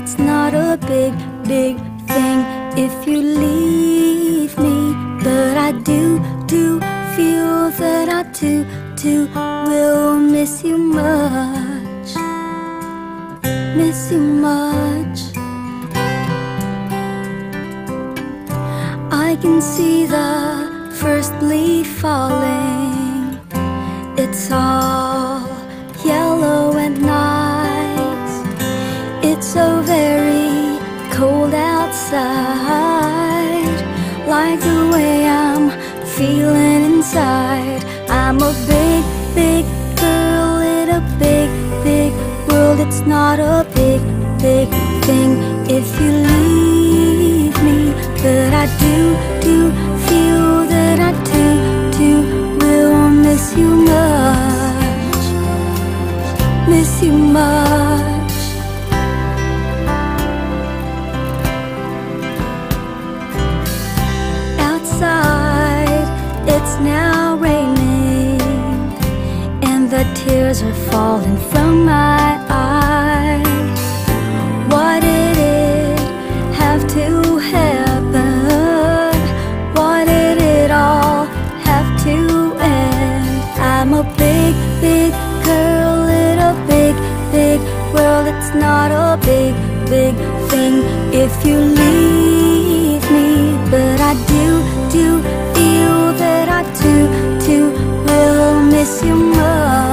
it's not a big, big thing if you leave me. But I do, do feel that I too, too will miss you much. Miss you much. I can see the first leaf falling. It's all yellow so very cold outside. Like the way I'm feeling inside. I'm a big, big girl in a big, big world. It's not a big, big thing if you leave me. But I do, do feel that I do, too will miss you much. Miss you much. Tears are falling from my eyes. Why did it have to happen? Why did it all have to end? I'm a big, big girl in a big, big world. It's not a big, big thing if you leave me. But I do, do feel that I too, too will miss you much.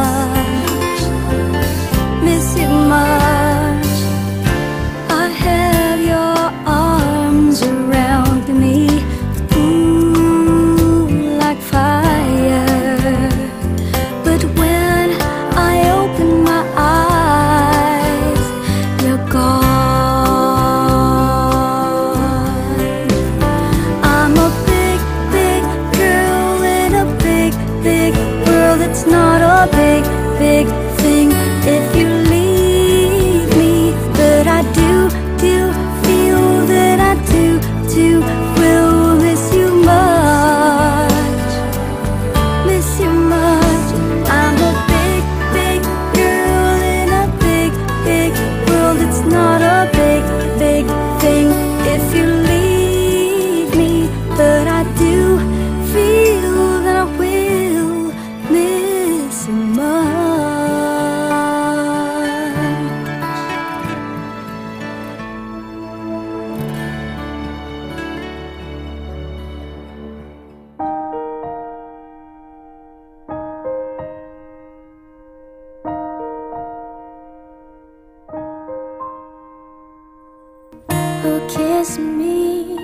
Who me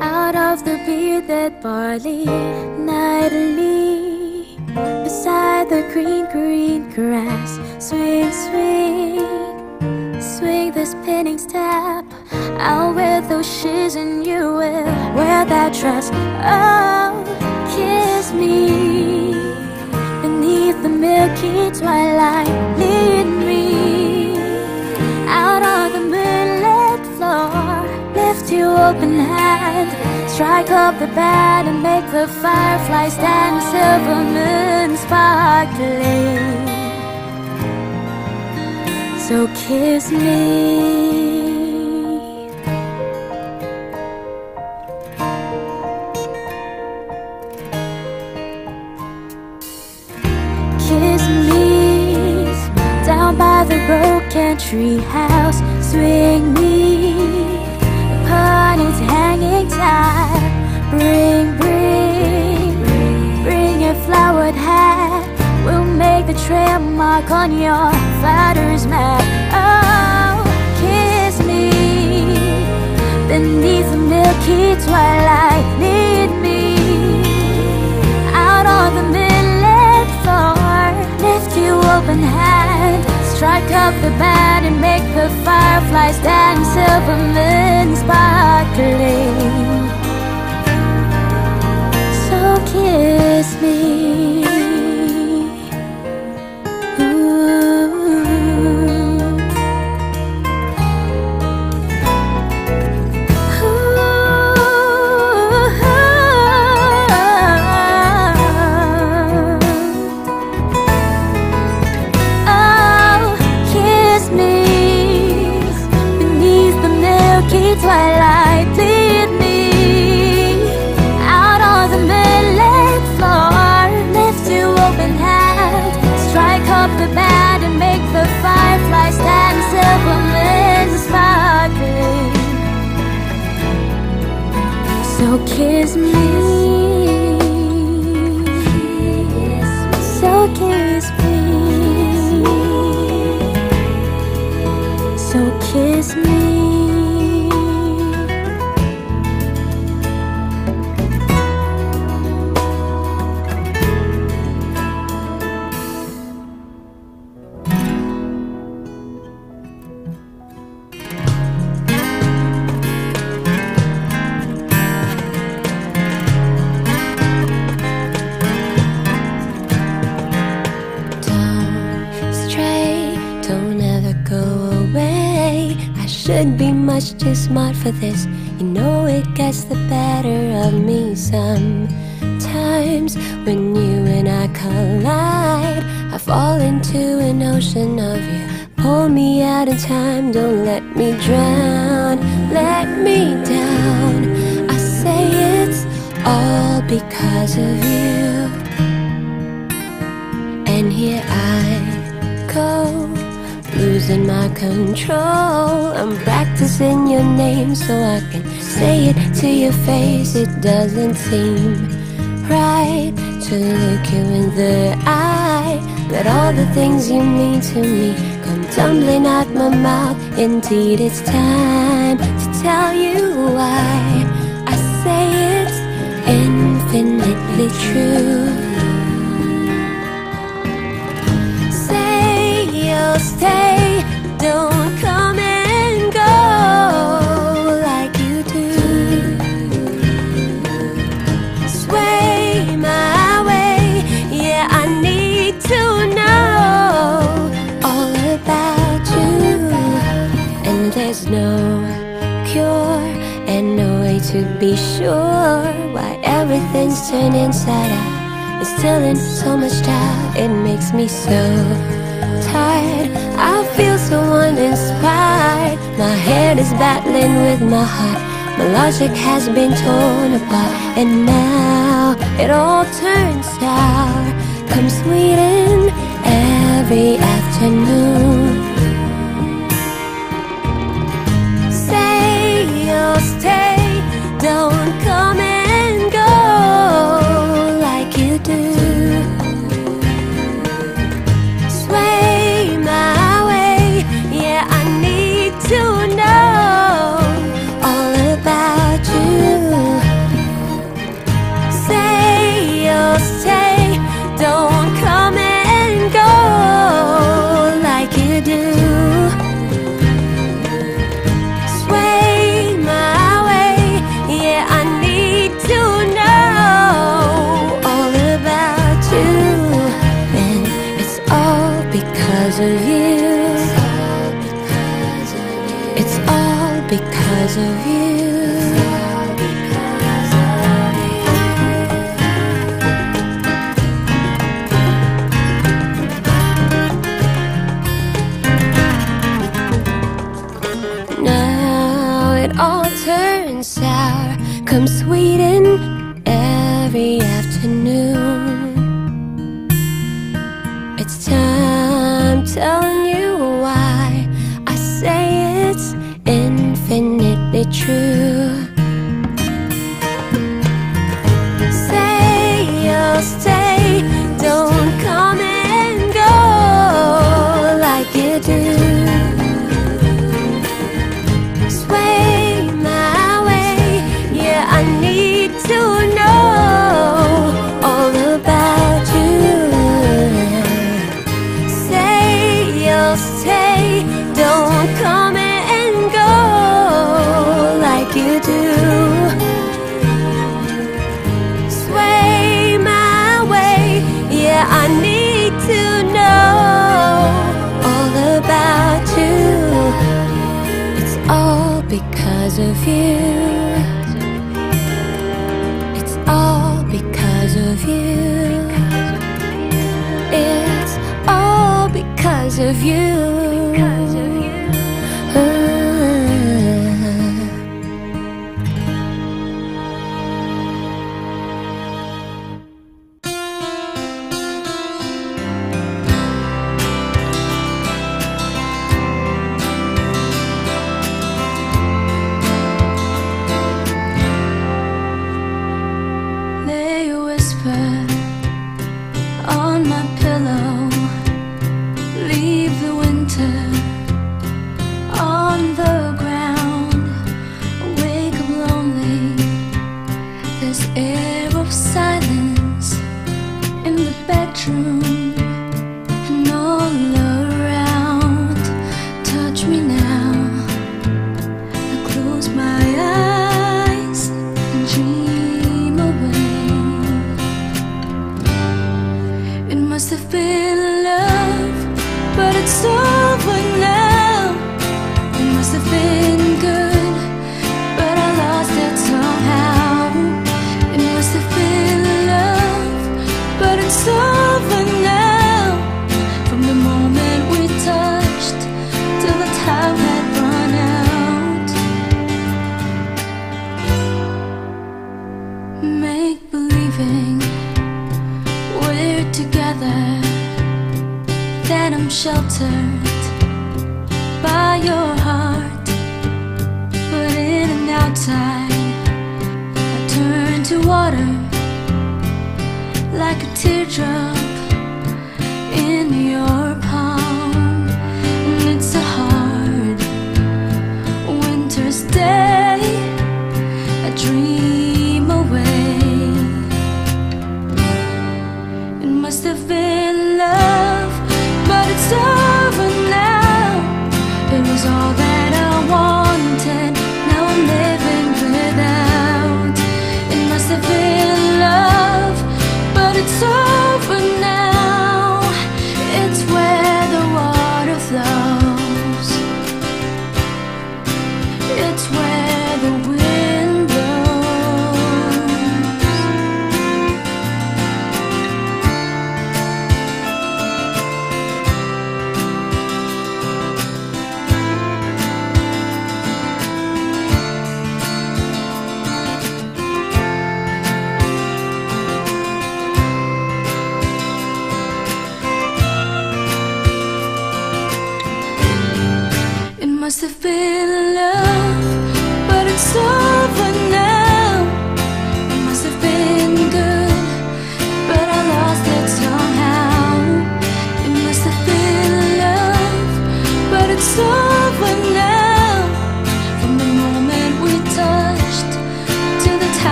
out of the bearded barley nightly. Beside the green green grass swing swing swing the spinning step. I'll wear those shoes and you will wear that dress. Oh kiss me beneath the milky twilight open hand, strike up the band and make the fireflies dance. Silver moon sparkling. So kiss me. Kiss me down by the broken tree house. Swing me Bring, bring, bring a flowered hat. We'll make the trail mark on your father's map. Oh, kiss me beneath the milky twilight. Lead me out on the moonlit floor. Lift you open hand, strike up the band and make the fireflies dance. Silver moon sparkling. Kiss me. Kiss me. Should be much too smart for this. You know it gets the better of me sometimes. When you and I collide, I fall into an ocean of you. Pull me out in time, don't let me drown. Let me down. I say it's all because of you. And here I go losing my control. I'm practicing your name so I can say it to your face. It doesn't seem right to look you in the eye. But all the things you mean to me come tumbling out my mouth. Indeed, it's time to tell you why I say it's infinitely true. Stay. Don't come and go like you do. Sway my way, yeah, I need to know all about you. And there's no cure and no way to be sure why everything's turned inside out. It's still in so much doubt, it makes me so tired. I feel so uninspired. My head is battling with my heart. My logic has been torn apart. And now it all turns sour Come sweet in every afternoon. Say you'll stay. Don't come and go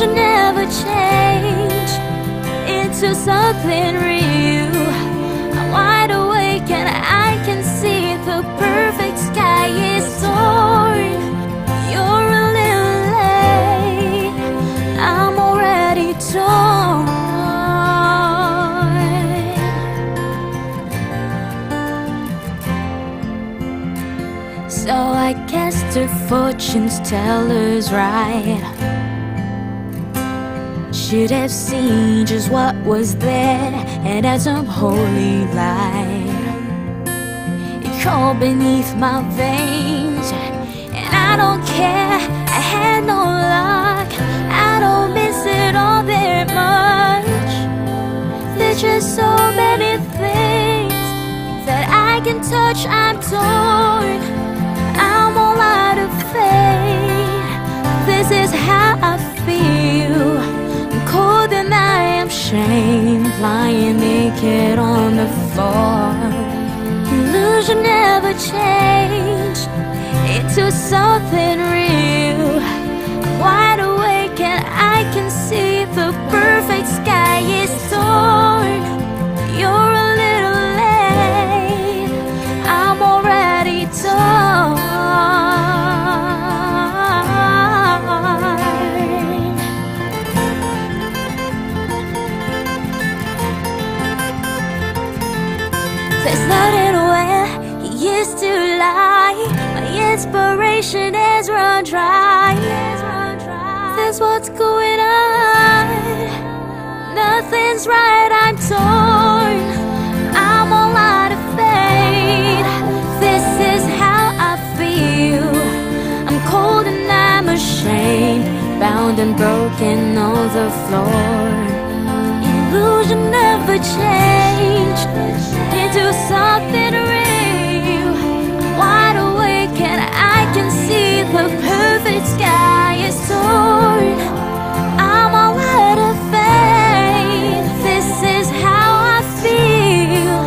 Illusion never change into something real. I'm wide awake and I can see the perfect sky is torn. You're a little late. I'm already torn. So I guess the fortune's teller's right. Should have seen just what was there and had some holy light. It crawled beneath my veins, and I don't care. I had no luck. I don't miss it all very much. There's just so many things that I can touch. I'm torn. I'm all out of faith. This is how I feel. Shamed, lying naked on the floor. Illusion never changed into something real. Broken on the floor. Illusion never changed into something real. Wide awake and I can see the perfect sky is torn. I'm all out of faith. This is how I feel.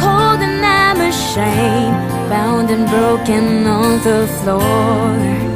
Cold and I'm ashamed, bound and broken on the floor.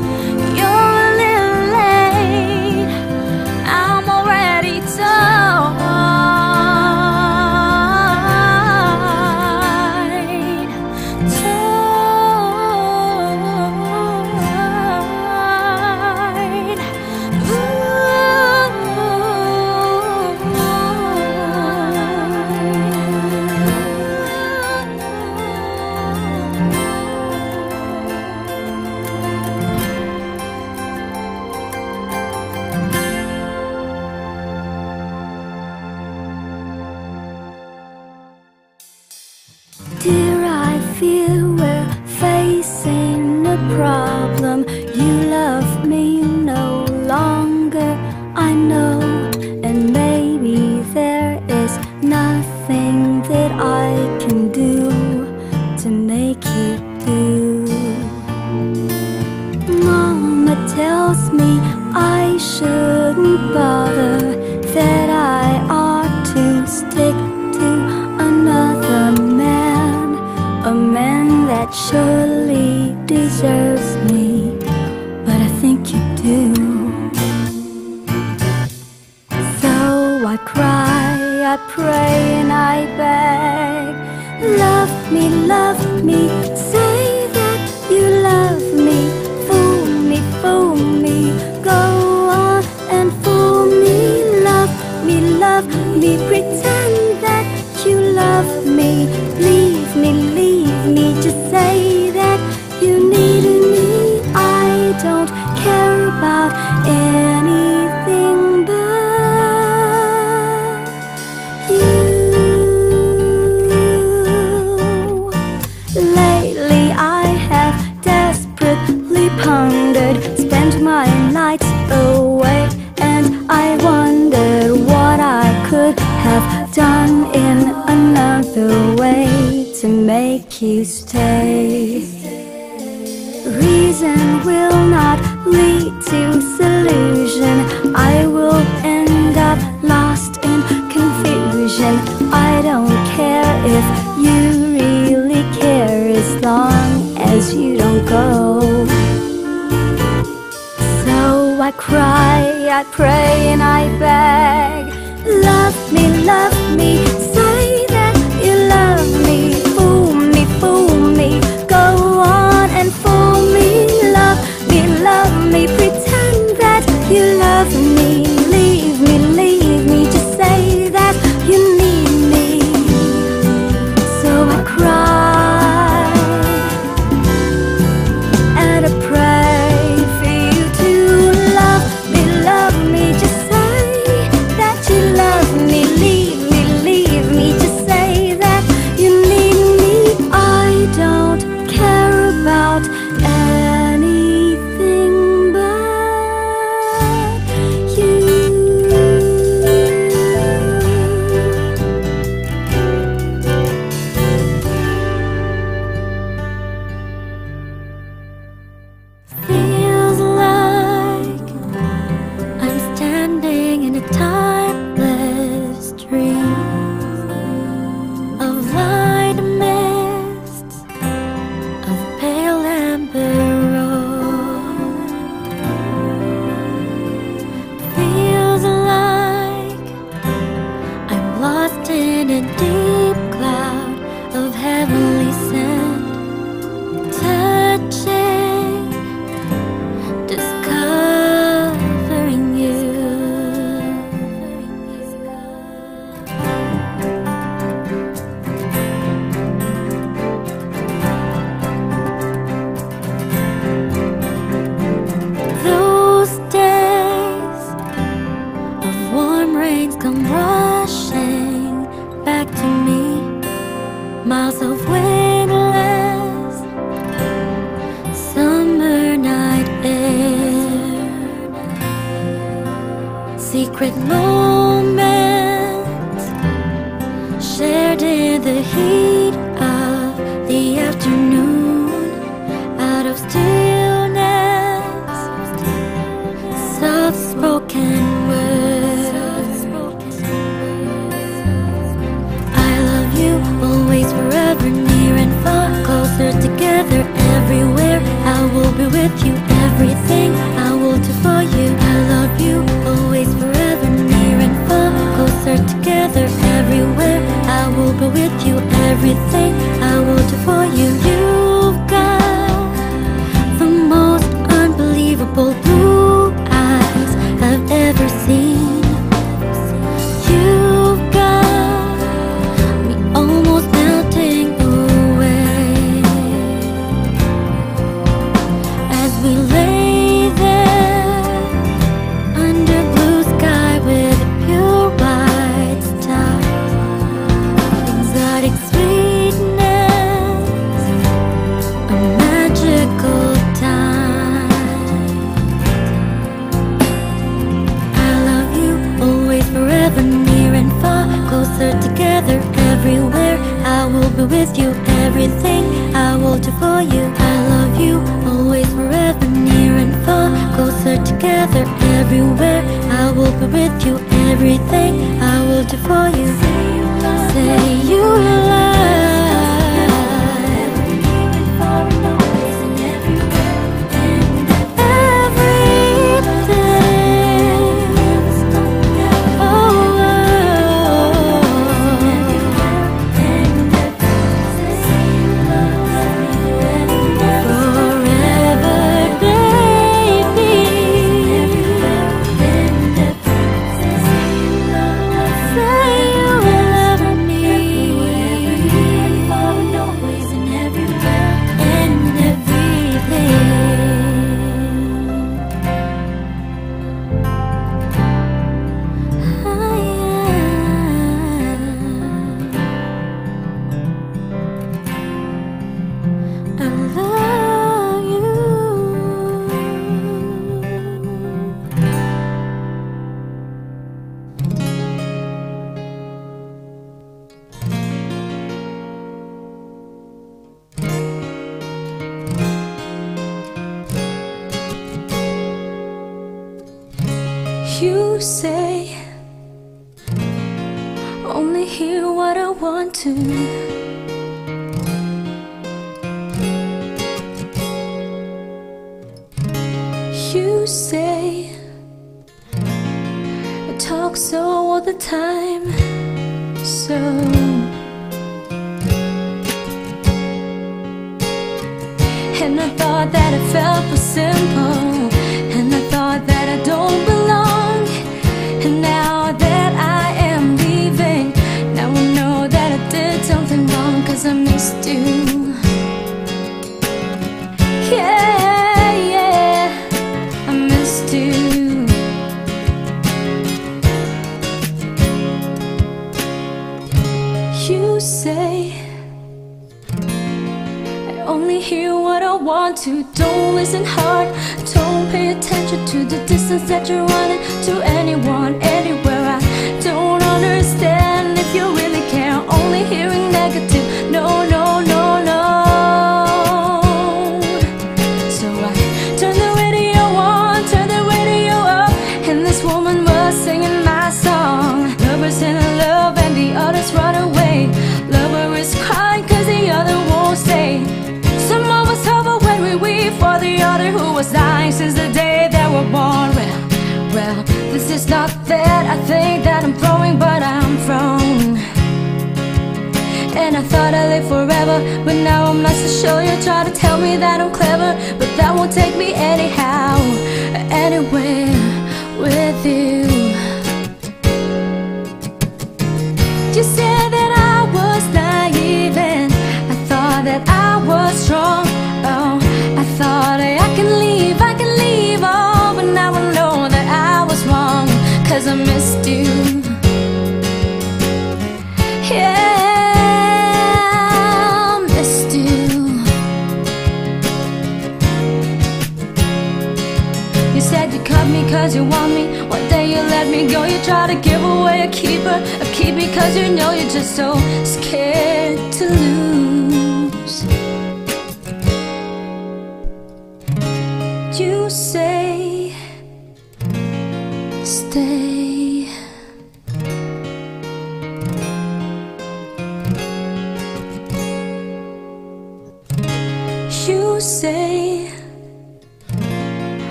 you say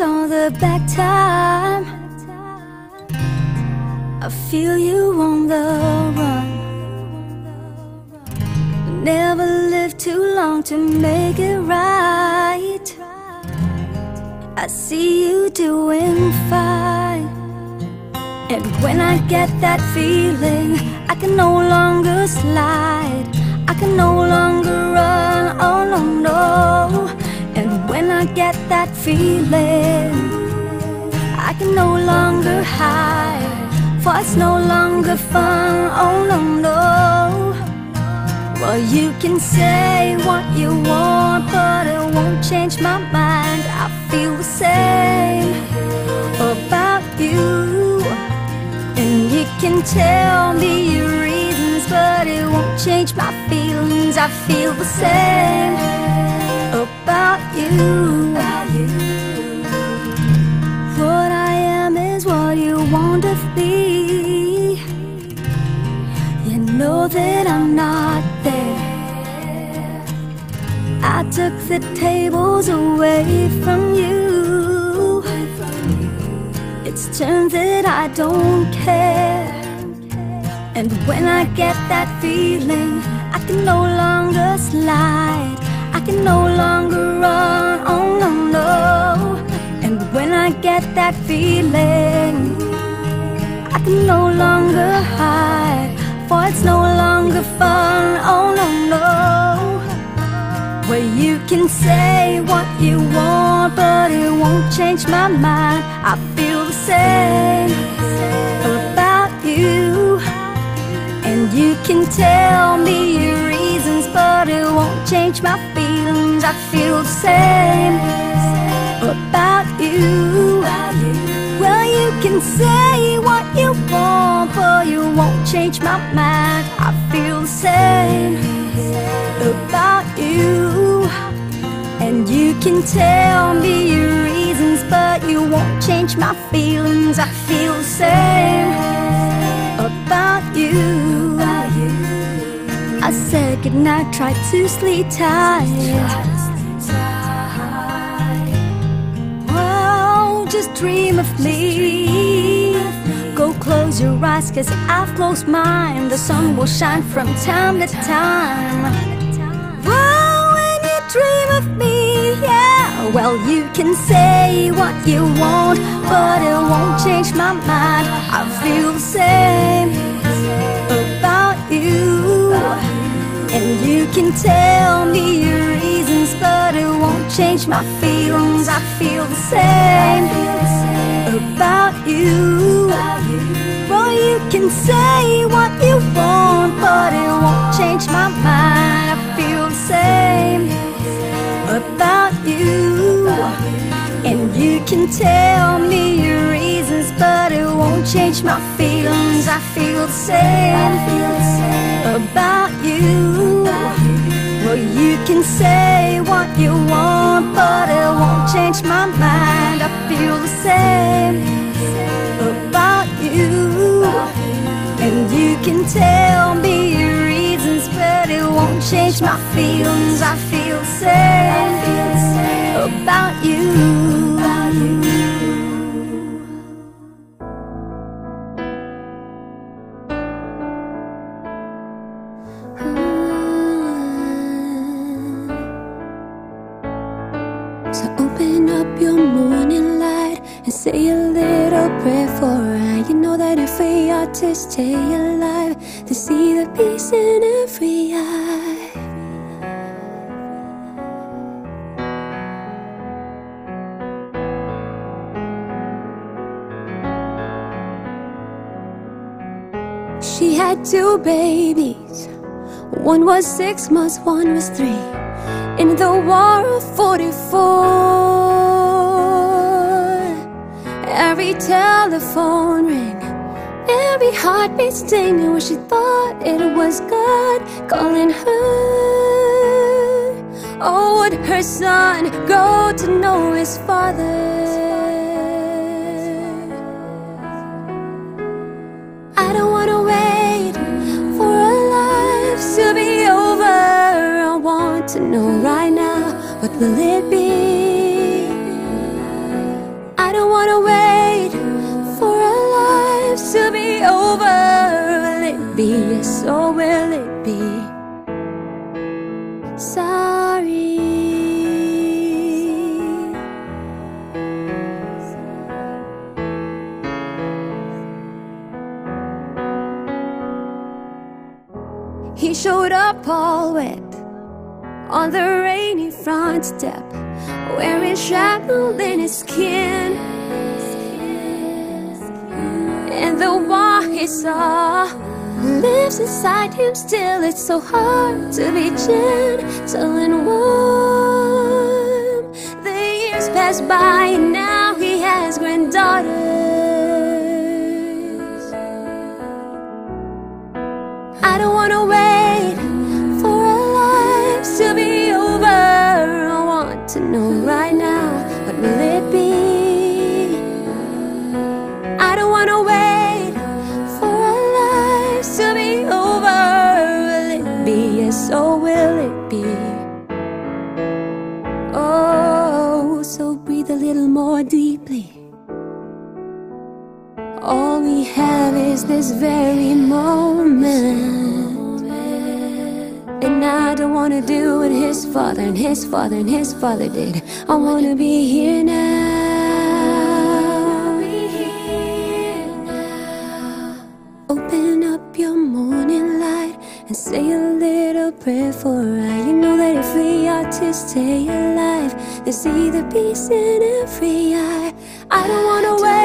On the back time. I feel you on the run. Never live too long to make it right. I see you doing fine. And when I get that feeling I can no longer slide. I can no longer run, oh no no. When I get that feeling, I can no longer hide, for it's no longer fun. Oh no, no. Well, you can say what you want, but it won't change my mind. I feel the same about you, and you can tell me your reasons, but it won't change my feelings. I feel the same about you. What I am is what you want to be. You know that I'm not there. I took the tables away from you. It's turned that I don't care. And when I get that feeling, I can no longer slide. Can no longer run. Oh no, no. And when I get that feeling, I can no longer hide. For it's no longer fun. Oh no, no. Where you can say what you want, but it won't change my mind. I feel the same about you. And you can tell me your reasons, but it won't change my. I feel the same about you. Well, you can say what you want, but you won't change my mind. I feel the same about you. And you can tell me your reasons, but you won't change my feelings. I feel the same about you. I said goodnight, tried to sleep tight. Whoa, just dream of me. Go close your eyes, cause I've closed mine. The sun will shine from time to time. Whoa, when you dream of me, yeah. Well, you can say what you want, but it won't change my mind. I feel the same And you can tell me your reasons, but it won't change my feelings. I feel the same about you. Well, you can say what you want, but it won't change my mind. I feel the same about you. And you can tell me your reasons, but it won't change my feelings. I feel the same about you. Well, you can say what you want, but it won't change my mind. I feel the same about you. And you can tell me your reasons, but it won't change my feelings. I feel the same about you. We are to stay alive, to see the peace in every eye. She had two babies. One was six months, one was three. In the war of 44, every telephone ring, every heartbeat stinging when she thought it was God calling her. Oh, would her son go to know his father? I don't wanna wait for our lives to be over. I want to know right now what will it be? I don't wanna wait to be over. Will it be yes or will it be? Sorry. He showed up all wet on the rainy front step, wearing shrapnel in his skin. saw lives inside him still. It's so hard to be gentle and warm. The years pass by, and now he has granddaughters. this very moment. And I don't wanna do what his father and his father and his father did. I wanna be here now. Open up your morning light and say a little prayer for I. You know that if we are to stay alive, there's either peace in every eye. I don't wanna wait.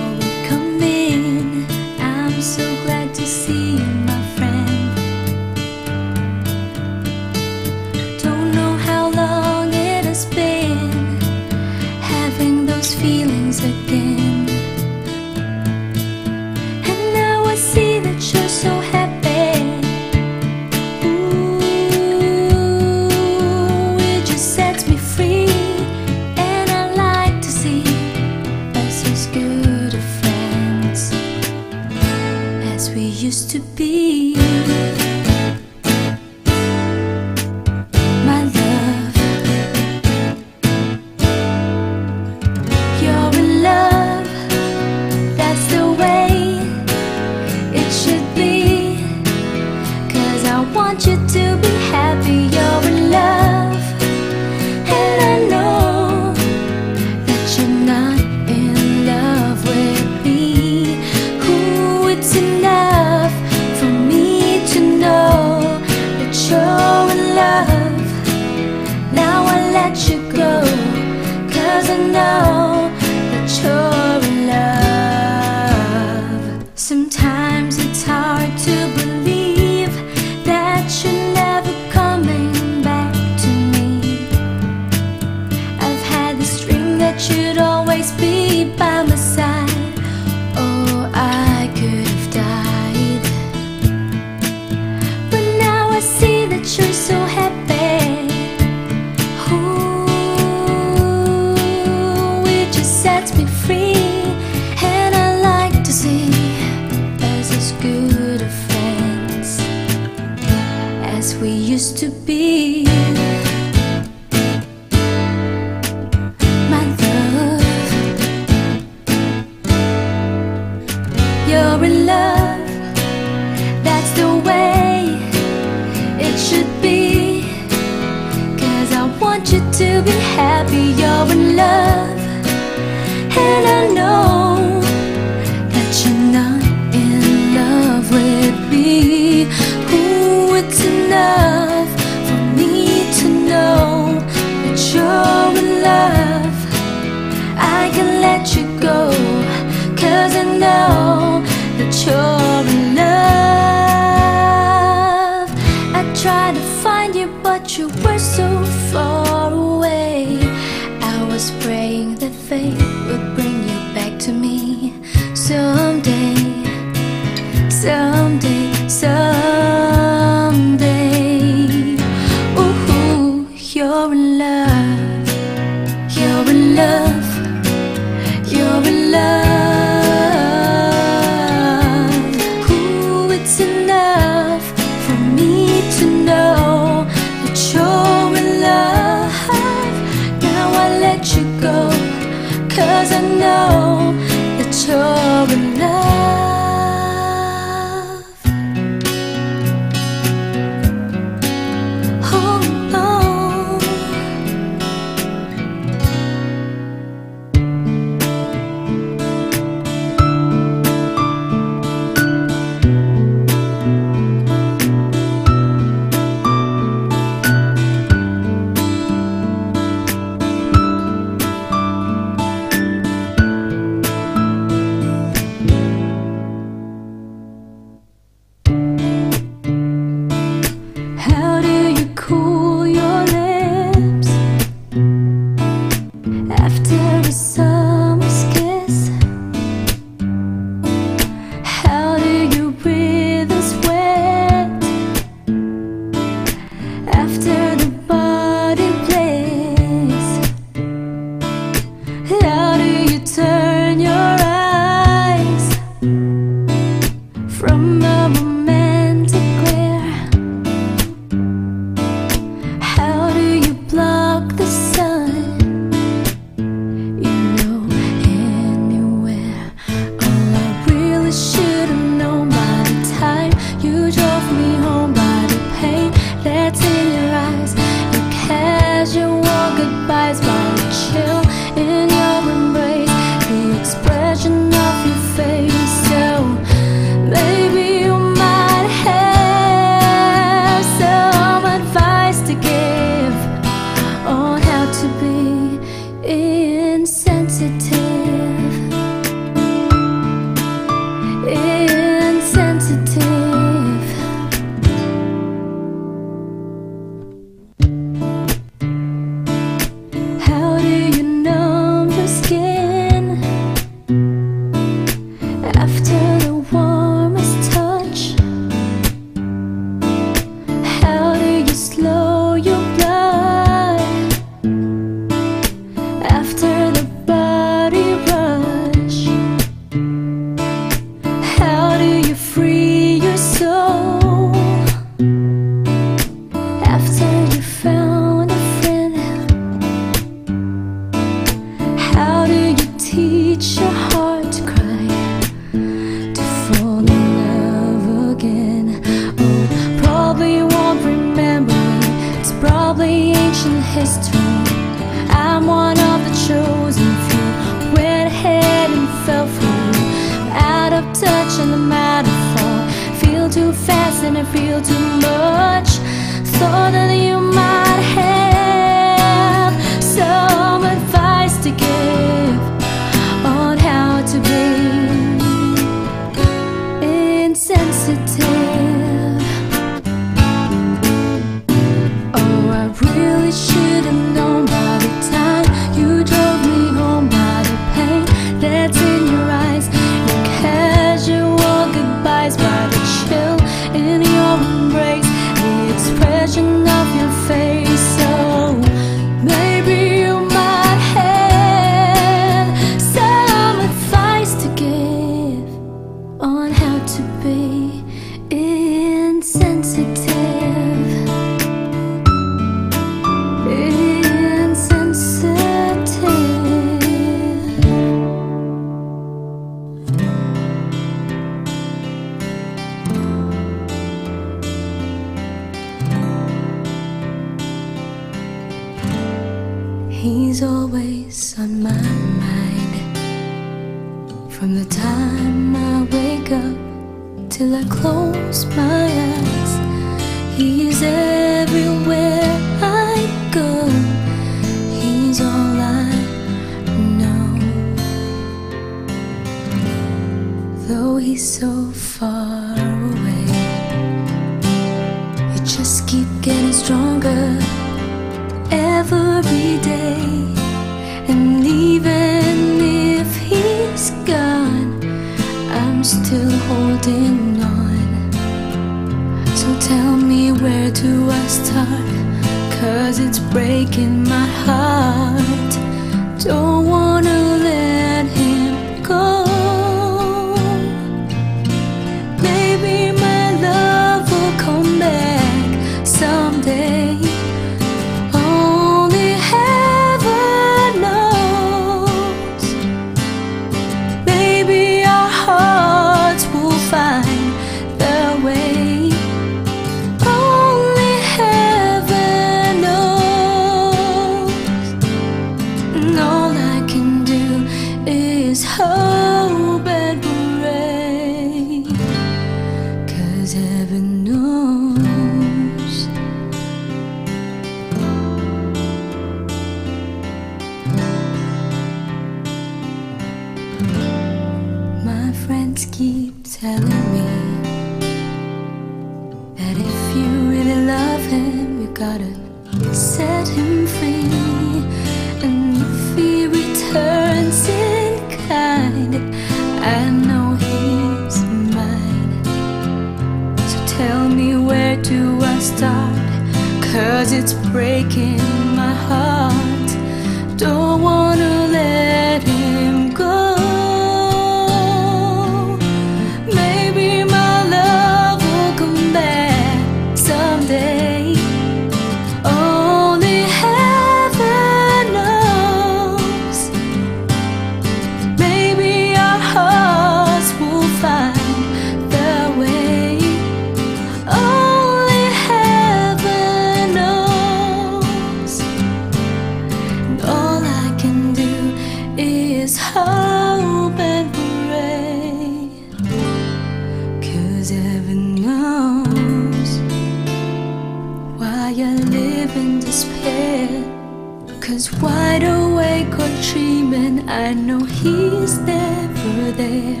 Cause wide awake or dreaming, I know he's never there.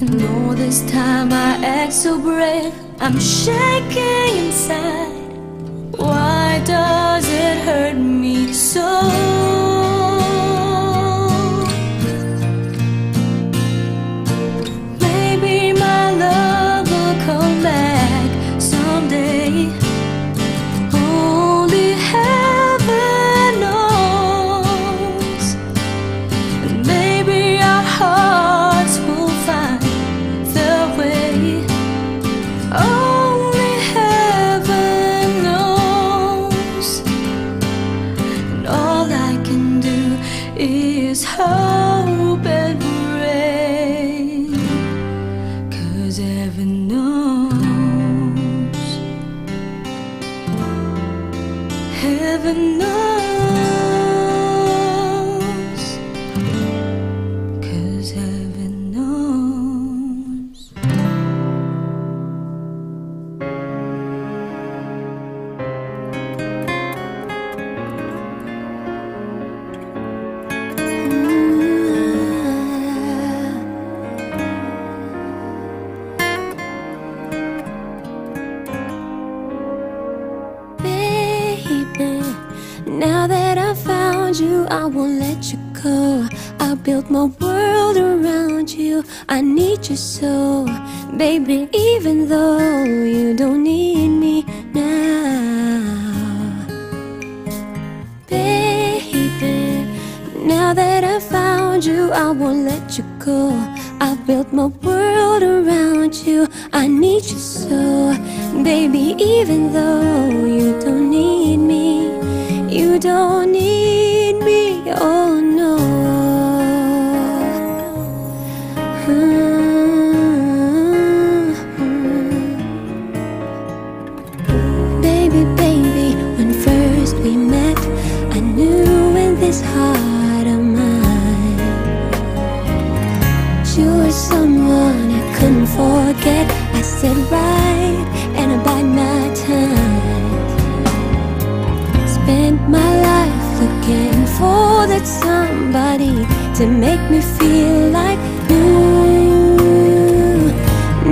And all this time I act so brave, I'm shaking inside. Why does it hurt me so? built my world around you. I need you so, baby, even though you don't need me now. Baby, now that I found you, I won't let you go. I built my world around you. I need you so, baby, even though you don't need me. You don't need me, oh no. to make me feel like new.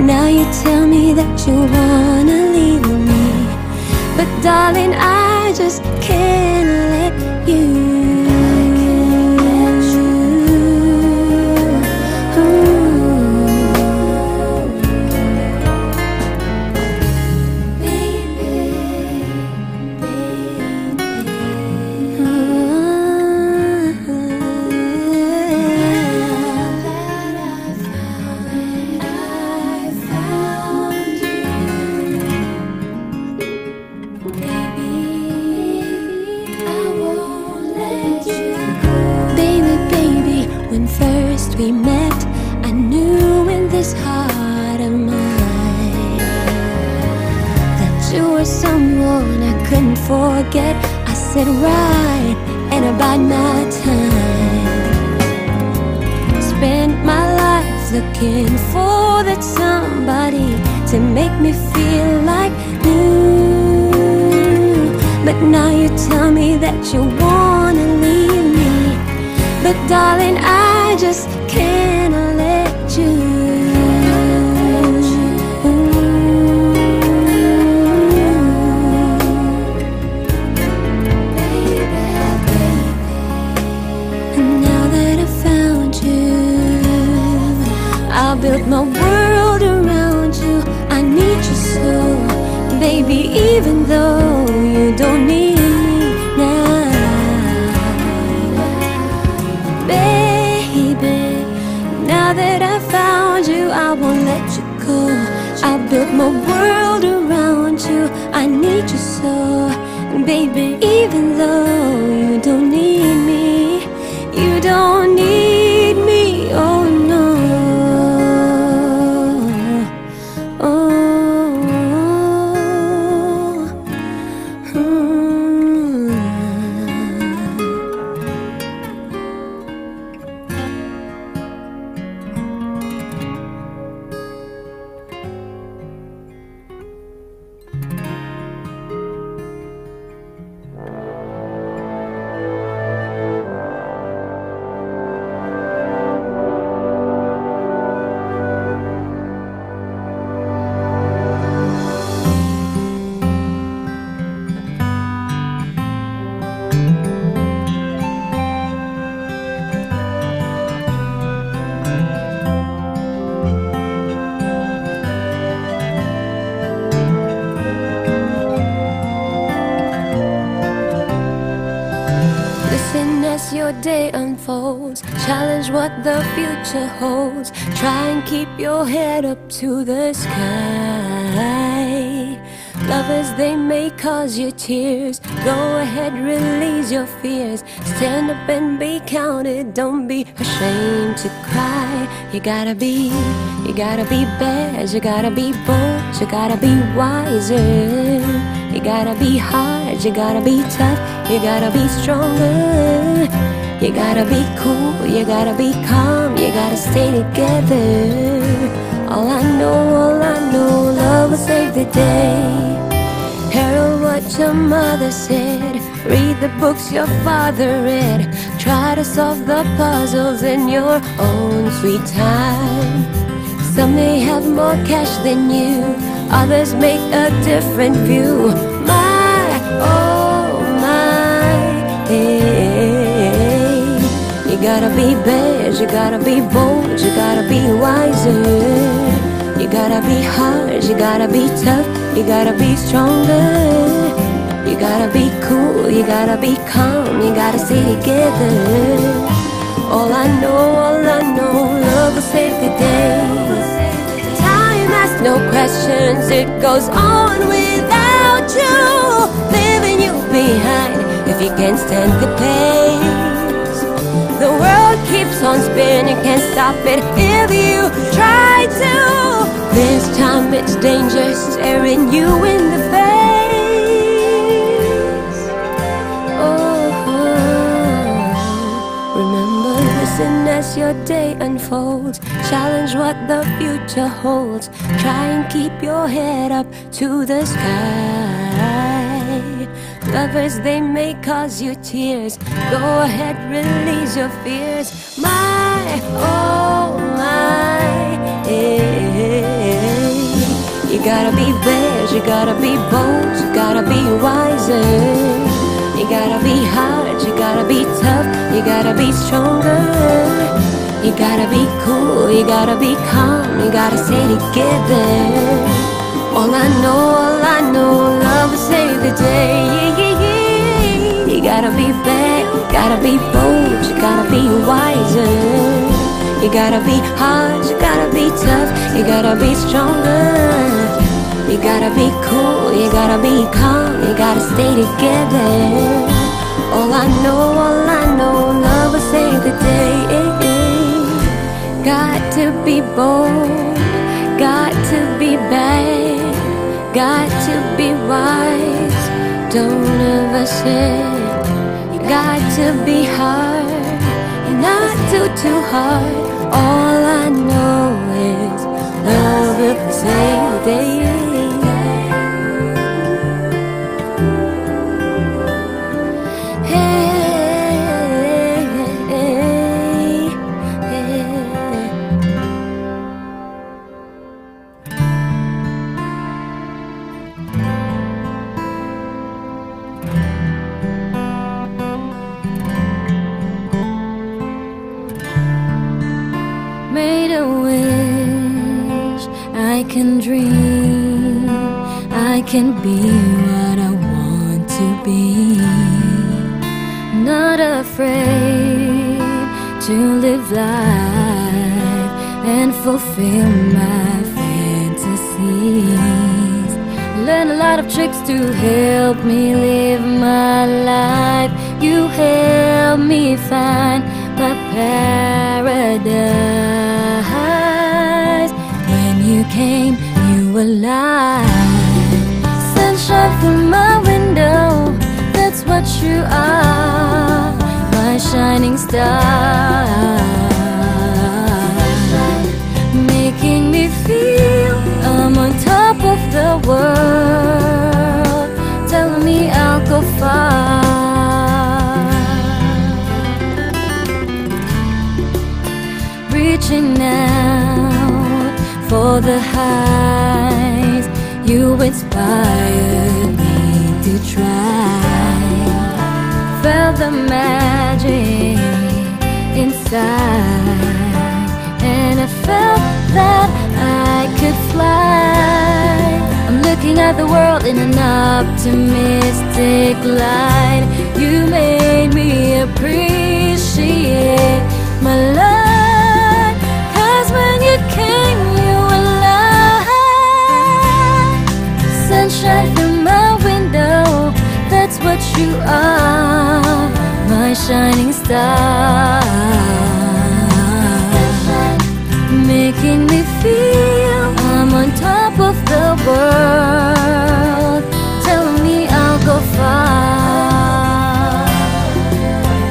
Now you tell me that you wanna leave me. But darling, I just can't let you You gotta be, you gotta be bad. You gotta be bold. You gotta be wiser. You gotta be hard, you gotta be tough, you gotta be stronger. You gotta be cool, you gotta be calm, you gotta stay together. All I know, all I know, love will save the day. Herald what your mother said. Read the books your father read. Try to solve the puzzles in your own sweet time. Some may have more cash than you, others make a different view. My, oh my, hey. You gotta be bad, you gotta be bold, you gotta be wiser. You gotta be hard, you gotta be tough, you gotta be stronger. Gotta be cool, you gotta be calm, you gotta stay together. All I know, all I know, love will save the day. Time asks no questions, it goes on without you, leaving you behind if you can't stand the pace. The world keeps on spinning, can't stop it if you try to. This time it's danger staring you in the face. As your day unfolds. Challenge what the future holds. Try and keep your head up to the sky. Lovers, they may cause you tears. Go ahead, release your fears. My, oh my. You gotta be brave, you gotta be bold, you gotta be wiser. You gotta be hard, you gotta be tough, you gotta be stronger. You gotta be cool, you gotta be calm, you gotta stay together. All I know, all I know, love will save the day. You gotta be bad, you gotta be bold, you gotta be wiser. You gotta be hard, you gotta be tough, you gotta be stronger. You gotta be cool, you gotta be calm, you gotta stay together. All I know, all I know, love will save the day. Got to be bold, got to be bad, got to be wise. Don't ever say you got to be hard, not too too hard. All I know is love will save the day. Made a wish. I can dream. I can be what I want to be. Not afraid to live life and fulfill my fantasies. Learn a lot of tricks to help me live my life. You help me find my paradise. When you light. Sunshine through my window, that's what you are, my shining star. Making me feel I'm on top of the world. Telling me I'll go far. Reaching out for the highs, you inspired me to try. Felt the magic inside, and I felt that I could fly. I'm looking at the world in an optimistic light. You made me appreciate my life. Sunshine through my window, that's what you are, my shining star. Making me feel I'm on top of the world. Telling me I'll go far.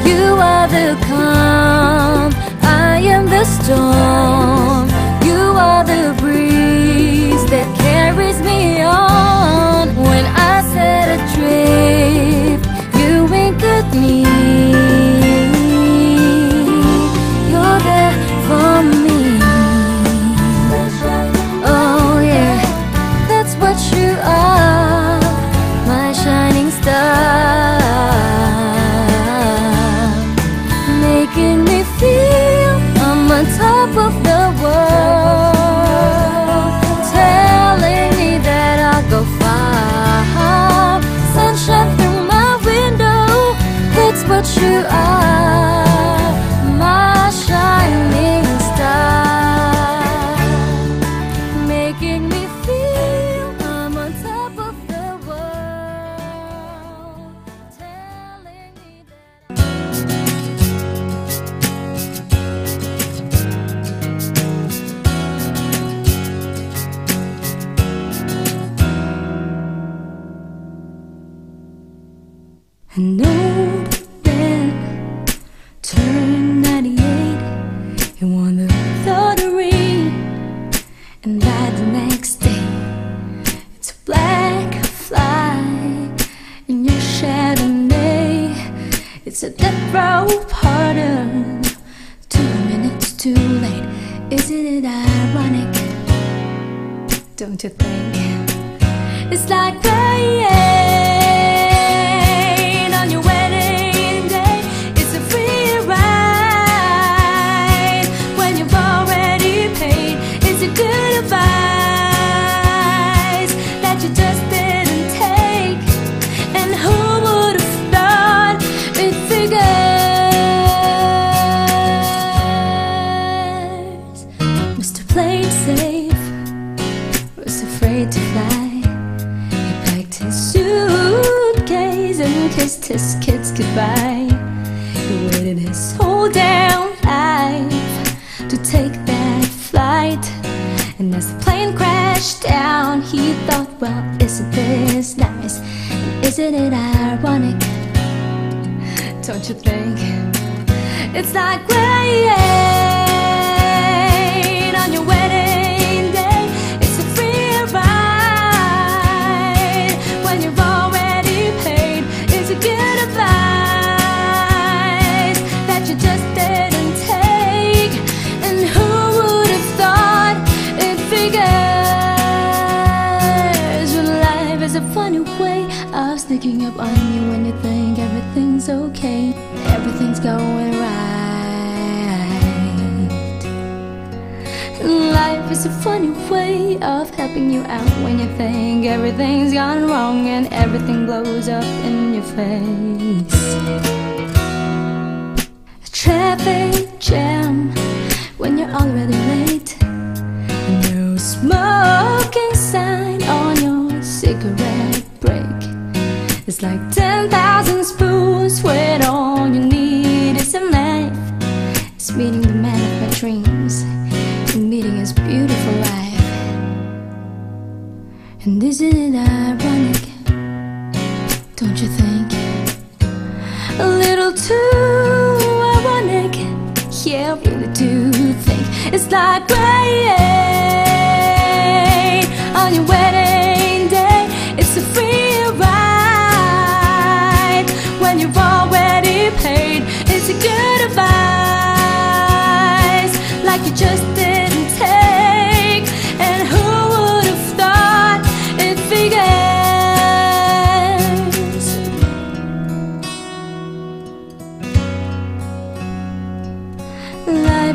You are the calm, I am the storm. You are the sei. An old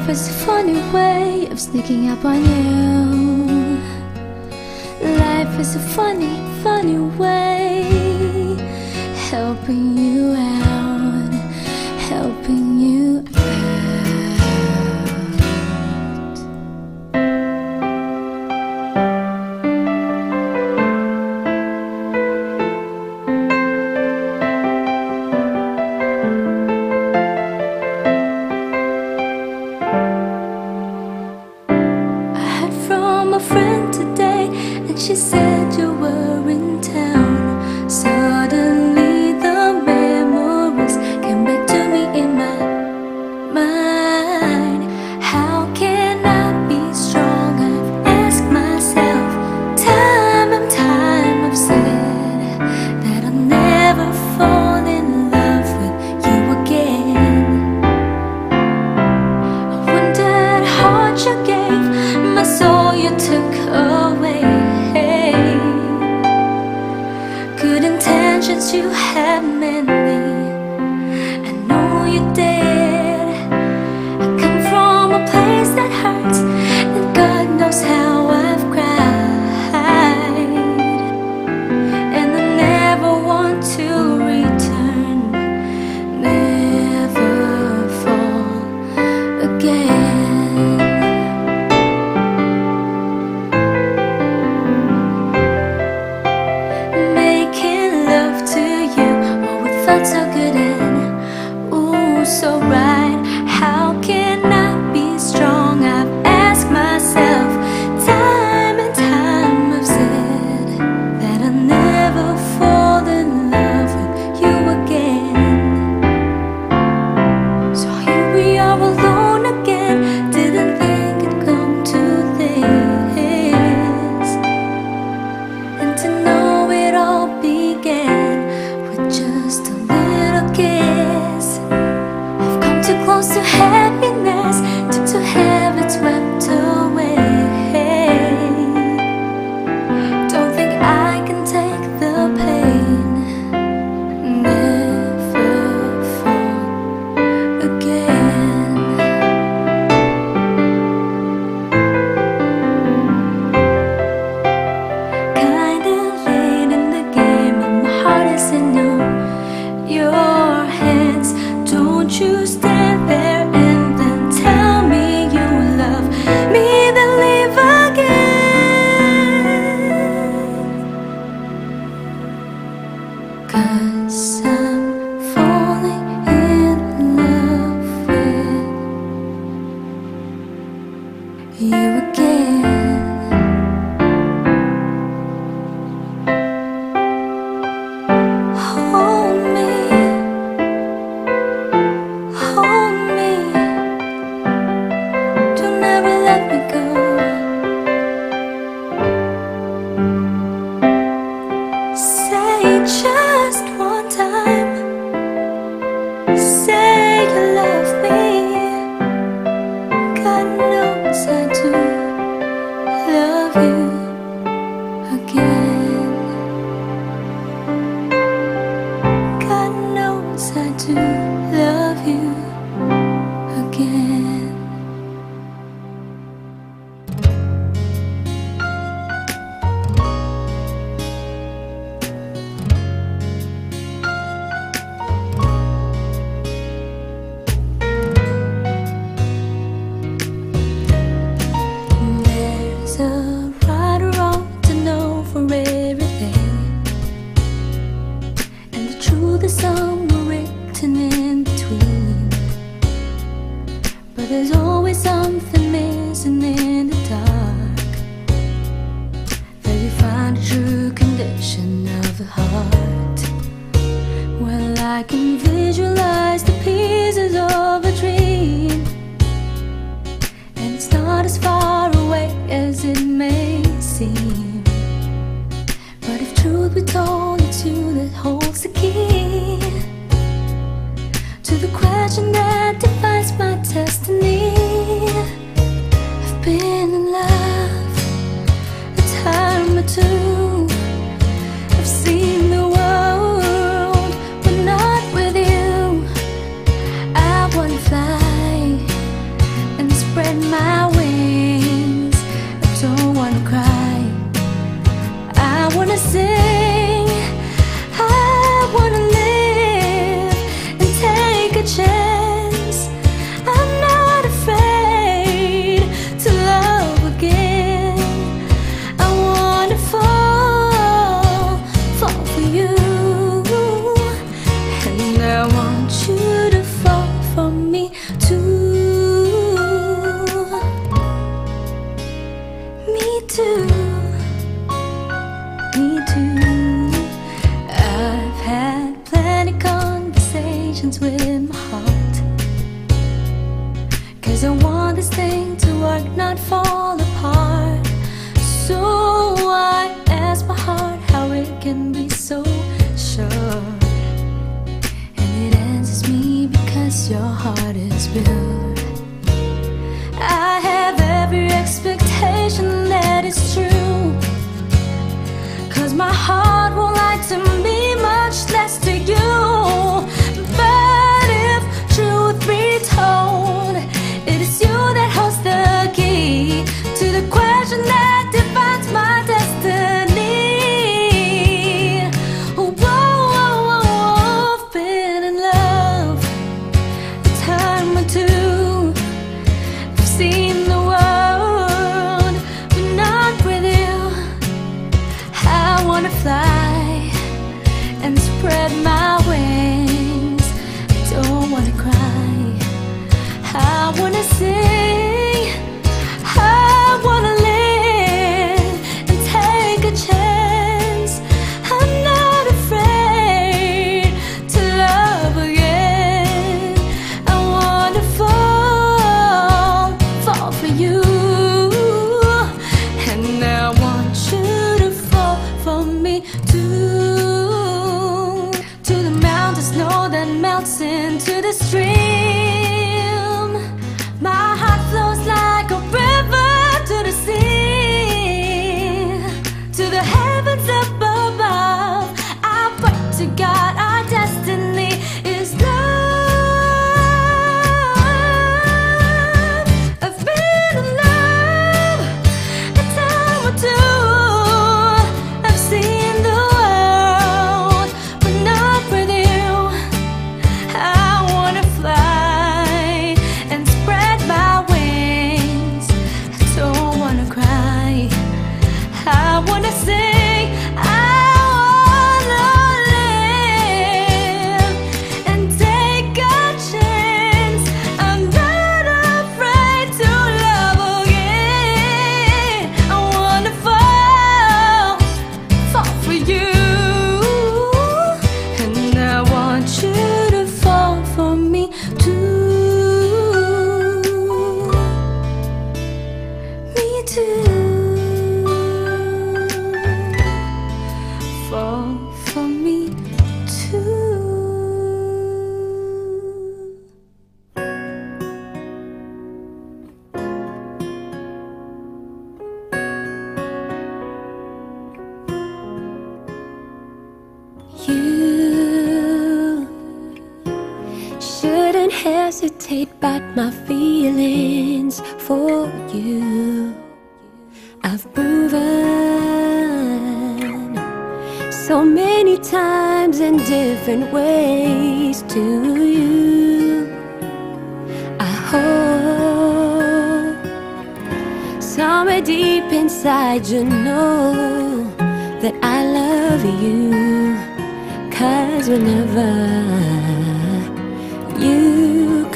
love a funny way of sneaking up on you. Life is a funny, funny way helping you. again.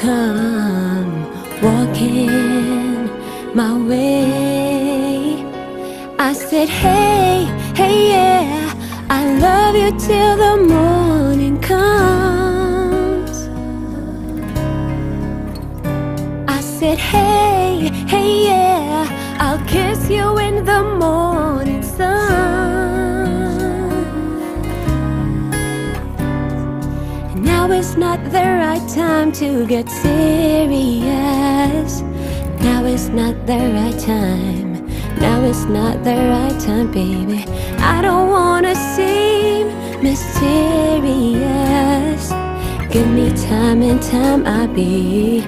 Come walking my way. I said, Hey, hey, yeah, I love you till the morning comes. I said, Hey, hey, yeah, I'll kiss you in the morning sun. Now is not the right time to get serious. Now is not the right time. Now is not the right time, baby. I don't wanna seem mysterious. Give me time and time I'll be.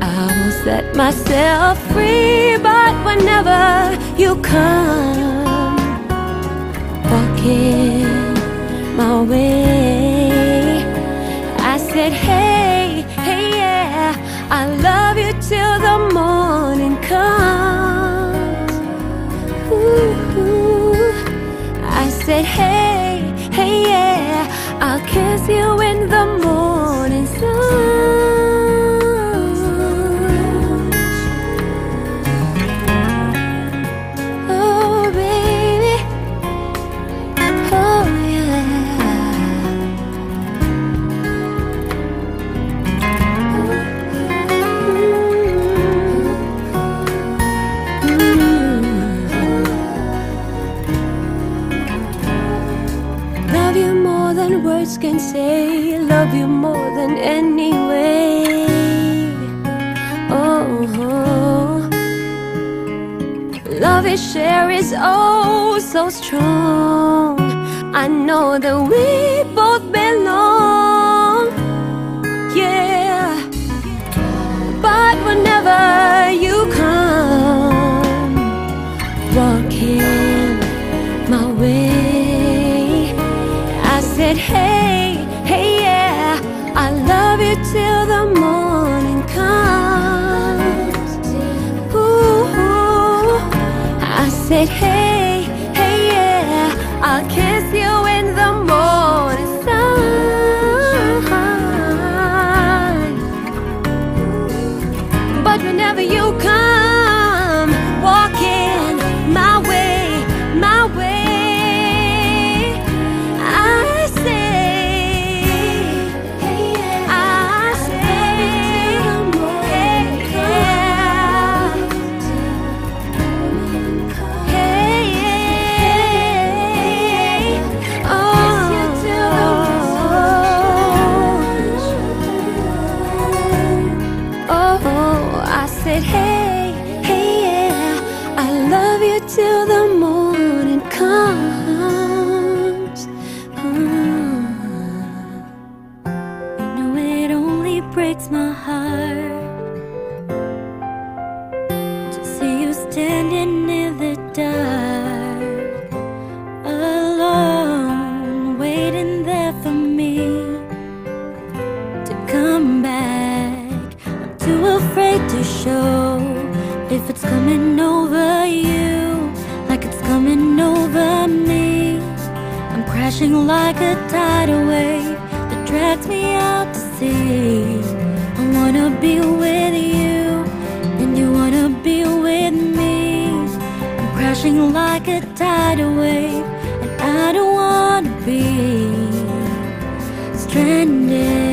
I will set myself free, but whenever you come walking my way, I said, Hey, I love you till the morning comes. Ooh, I said, Hey, hey, yeah, I'll kiss you in the morning can say. Love you more than any way. Oh, love is share is oh so strong. I know that we love you till the morning crashing like a tidal wave that drags me out to sea. I wanna be with you, and you wanna be with me. I'm crashing like a tidal wave, and I don't wanna be stranded,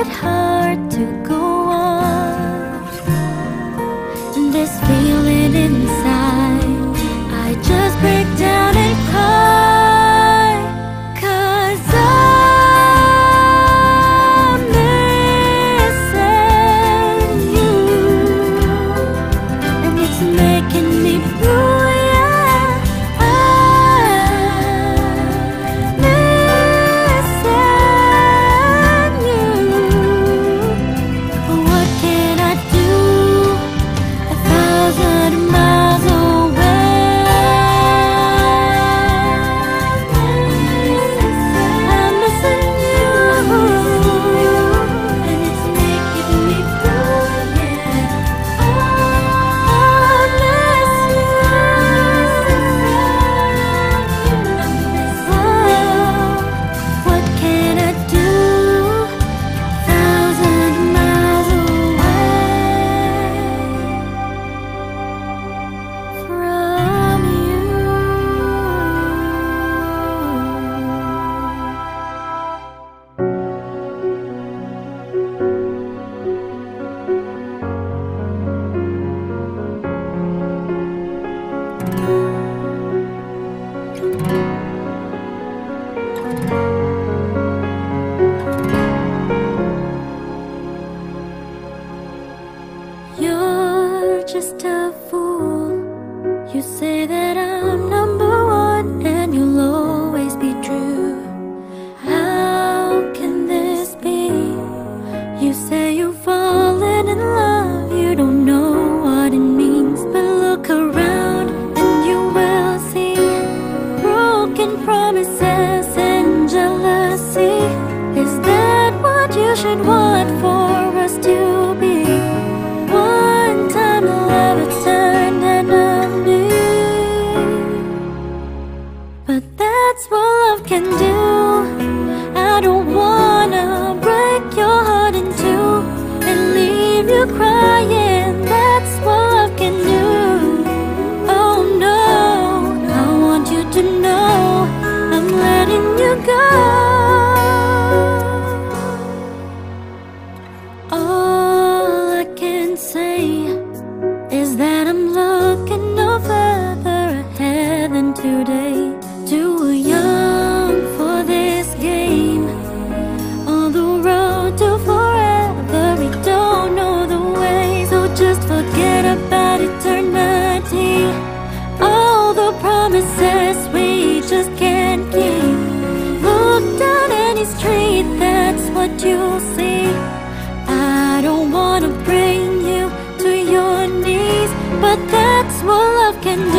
it high. But that's what love can do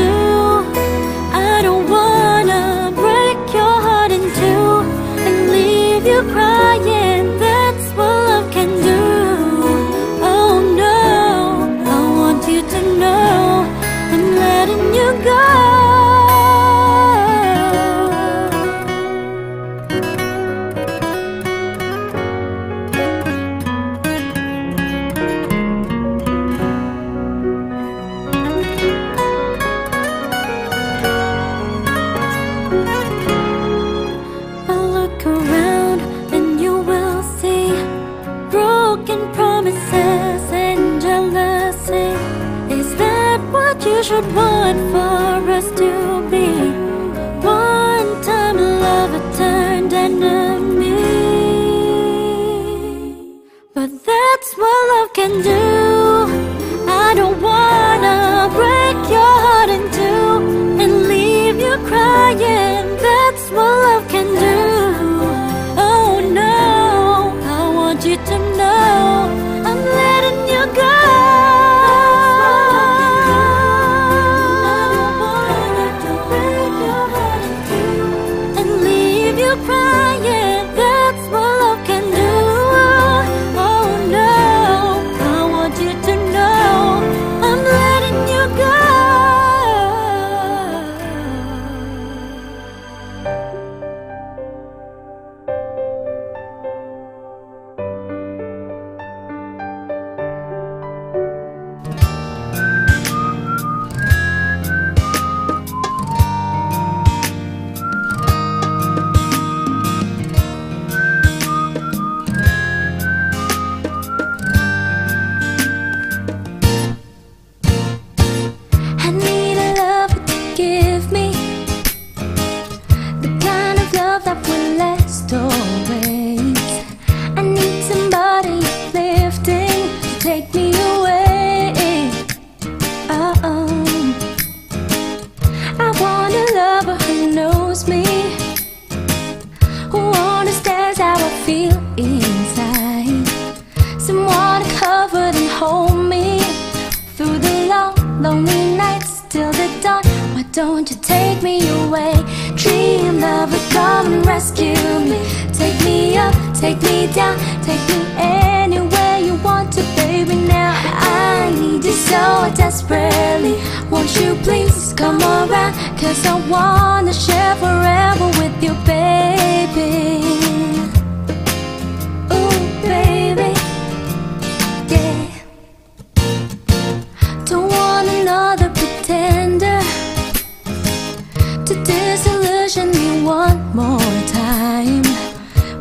one more time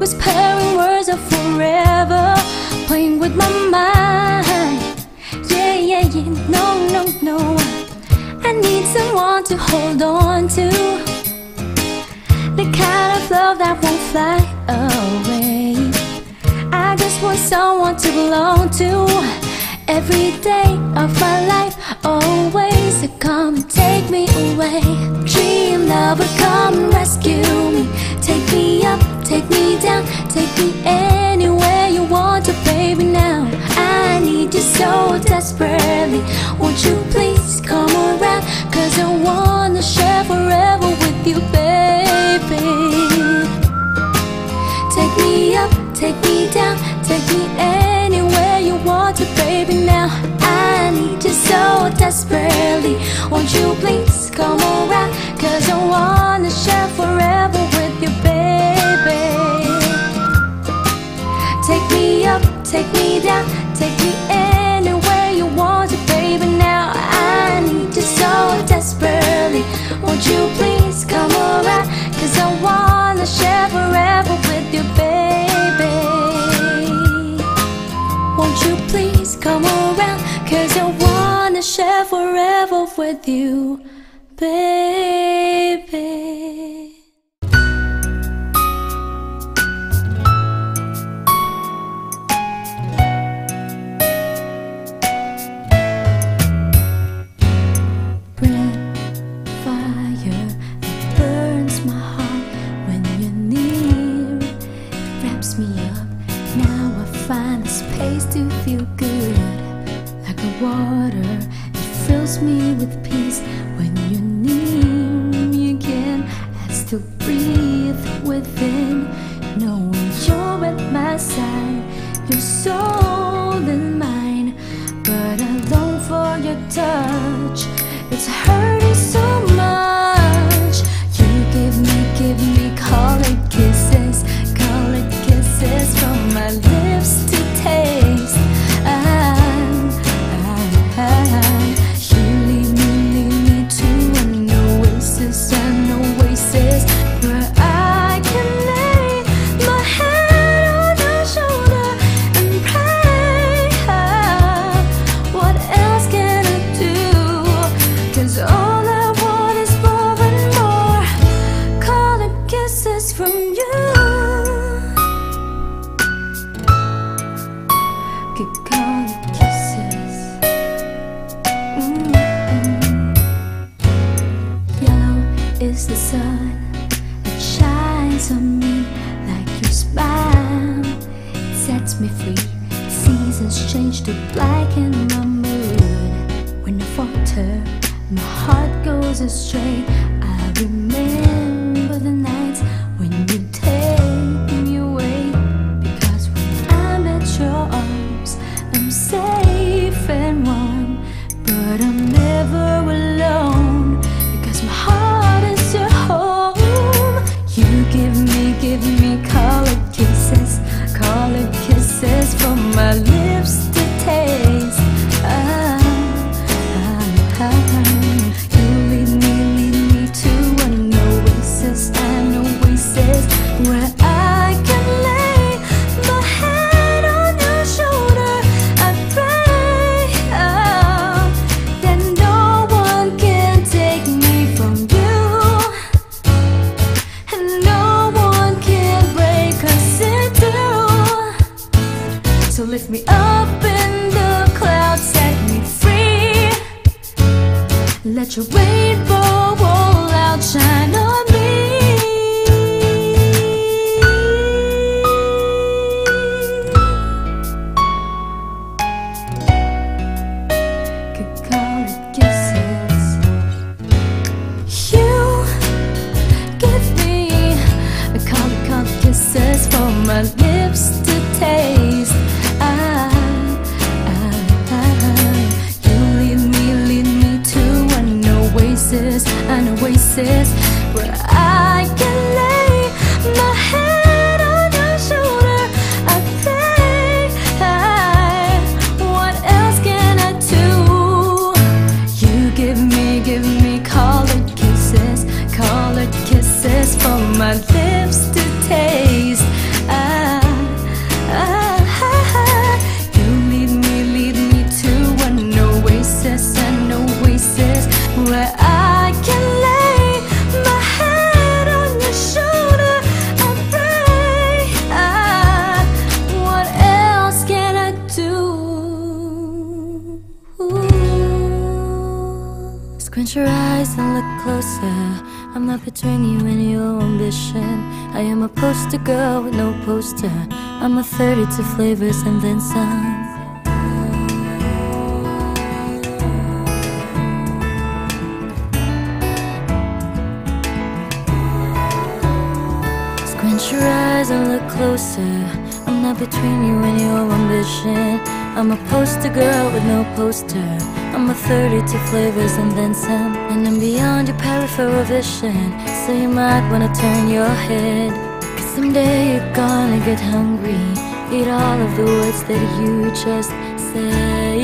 Whispering words of forever Playing with my mind. Yeah, yeah, yeah, no, no, no. I need someone to hold on to. The kind of love that won't fly away. I just want someone to belong to. Every day of my life always come take me away. Dream lover, come rescue me. Take me up, take me down, take me anywhere you want to, baby. Now I need you so desperately. Won't you please come around? Cause I wanna share forever with you, baby. Take me up, take me down, take me anywhere you want to, baby. Now need you so desperately. Won't you please come around? Cause I wanna share forever with you, baby. Take me up, take me down Take me anywhere you want to, baby. Now I need you so desperately. Won't you please Cause I wanna share forever with you, baby. within Knowing you're at my side. Your soul and mine But I long for your touch. It's hurting so much It's changed to black and my mood. When I falter, my heart goes astray sun. Squint your eyes and look closer. I'm not between you and your ambition. I'm a poster girl with no poster. I'm a 32 flavors and then some. And I'm beyond your peripheral vision. So you might wanna turn your head. Cause someday you're gonna get hungry. Eat all of the words that you just say.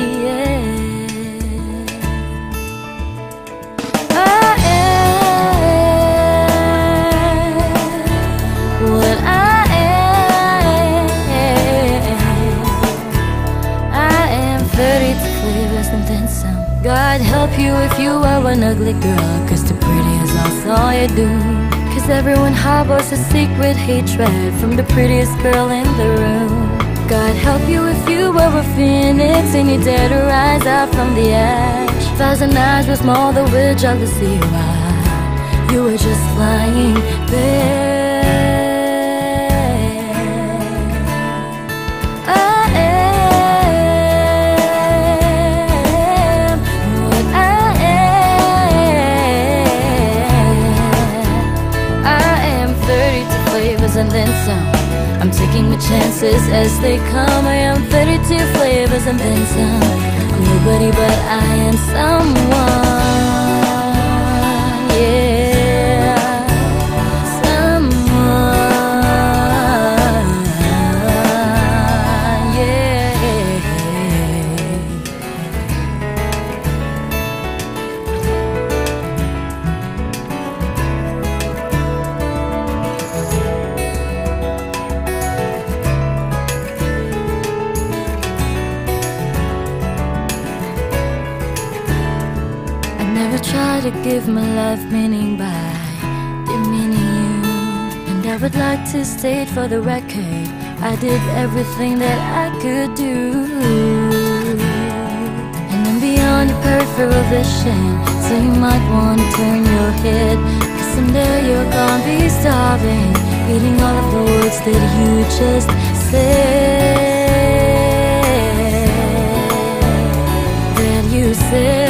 I am what I am. I am 32 flavors and then. God help you if you are an ugly girl, cause too pretty is all you do. Cause everyone harbors a secret hatred from the prettiest girl in the room. God help you if you were a phoenix and you dare to rise up from the ash. Thousand eyes will small the with jealousy while you were just flying there. Taking my chances as they come. I am 32 flavors and then some. I'm nobody, but I am someone. Yeah, give my life meaning by demeaning you. And I would like to state for the record, I did everything that I could do. And I'm beyond your peripheral vision, so you might want to turn your head. Cause someday you're gonna be starving, eating all of the words that you just said. That you said.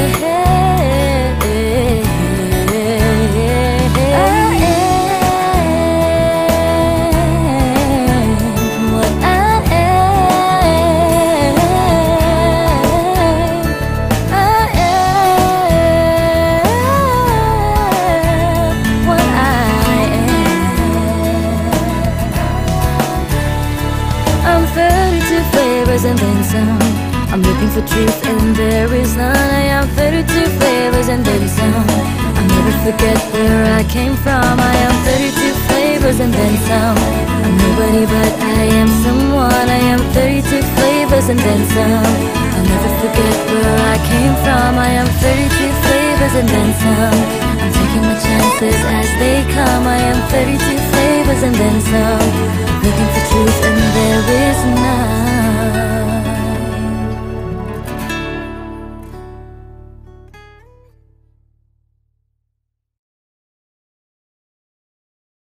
Truth and there is none. I am 32 flavors and then some. I'll never forget where I came from. I am 32 flavors and then some. I'm nobody but I am someone. I am 32 flavors and then some. I'll never forget where I came from. I am 32 flavors and then some. I'm taking my chances as they come. I am 32 flavors and then some. Looking for truth and there is